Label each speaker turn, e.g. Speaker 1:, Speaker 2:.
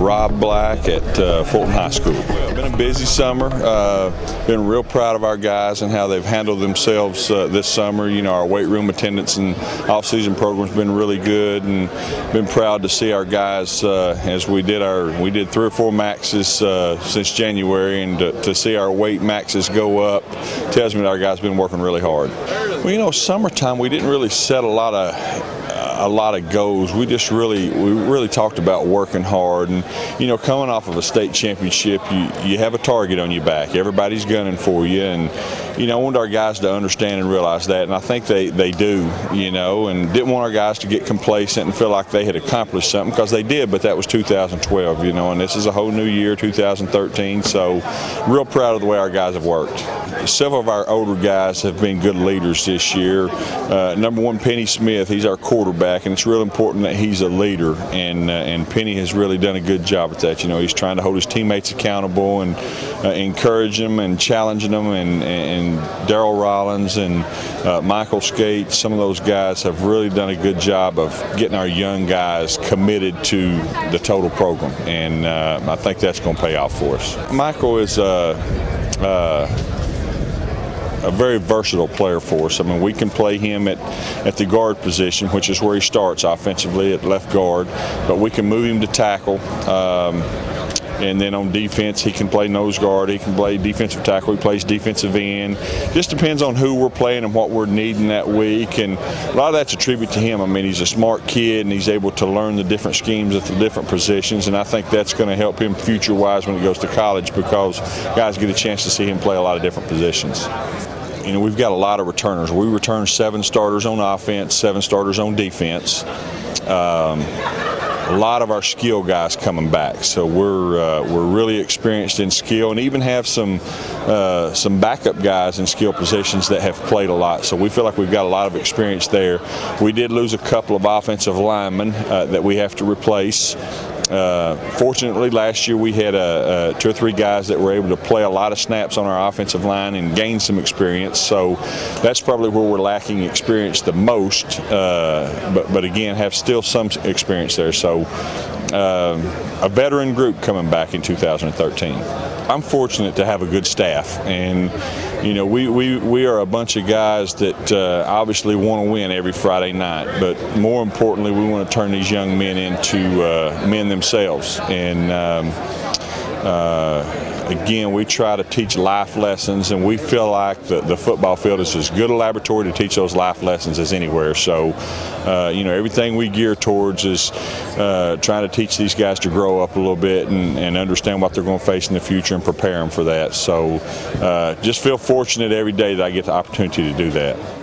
Speaker 1: Rob Black at uh, Fulton High School. Been a busy summer. Uh, been real proud of our guys and how they've handled themselves uh, this summer. You know, our weight room attendance and off-season program's been really good, and been proud to see our guys uh, as we did our we did three or four maxes uh, since January, and to, to see our weight maxes go up tells me that our guys been working really hard. Well, you know, summertime we didn't really set a lot of a lot of goals. We just really we really talked about working hard and you know coming off of a state championship, you you have a target on your back. Everybody's gunning for you and you know I wanted our guys to understand and realize that and I think they they do, you know, and didn't want our guys to get complacent and feel like they had accomplished something because they did, but that was 2012, you know, and this is a whole new year, 2013. So real proud of the way our guys have worked. Several of our older guys have been good leaders this year. Uh, number one, Penny Smith, he's our quarterback and it's real important that he's a leader. And uh, and Penny has really done a good job at that. You know, he's trying to hold his teammates accountable and uh, encourage them and challenging them. And, and Daryl Rollins and uh, Michael Skate, some of those guys have really done a good job of getting our young guys committed to the total program. And uh, I think that's going to pay off for us. Michael is. Uh, uh, a very versatile player for us. I mean, we can play him at, at the guard position, which is where he starts offensively at left guard, but we can move him to tackle. Um, and then on defense, he can play nose guard, he can play defensive tackle, he plays defensive end. Just depends on who we're playing and what we're needing that week. And a lot of that's a tribute to him. I mean, he's a smart kid and he's able to learn the different schemes at the different positions. And I think that's going to help him future wise when he goes to college because guys get a chance to see him play a lot of different positions you know, we've got a lot of returners. We return seven starters on offense, seven starters on defense. Um, a lot of our skill guys coming back, so we're uh, we're really experienced in skill, and even have some uh, some backup guys in skill positions that have played a lot. So we feel like we've got a lot of experience there. We did lose a couple of offensive linemen uh, that we have to replace. Uh, fortunately, last year we had uh, uh, two or three guys that were able to play a lot of snaps on our offensive line and gain some experience. So that's probably where we're lacking experience the most. Uh, but but again, have still some experience there. So um, a veteran group coming back in 2013. I'm fortunate to have a good staff, and you know we, we, we are a bunch of guys that uh, obviously want to win every Friday night, but more importantly, we want to turn these young men into uh, men themselves, and um, uh, again, we try to teach life lessons, and we feel like the, the football field is as good a laboratory to teach those life lessons as anywhere. So, uh, you know, everything we gear towards is uh, trying to teach these guys to grow up a little bit and, and understand what they're going to face in the future and prepare them for that. So, uh, just feel fortunate every day that I get the opportunity to do that.